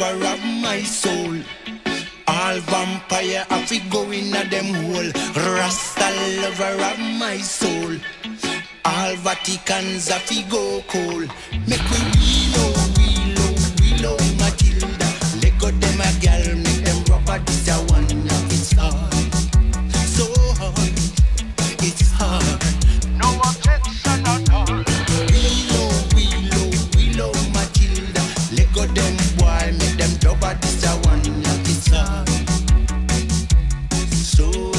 lava rob my soul. All vampire have to go in a them hole. Rasta lover of my soul. All Vaticans have to go cold. Make we. Why make them double this a one, not it's all. So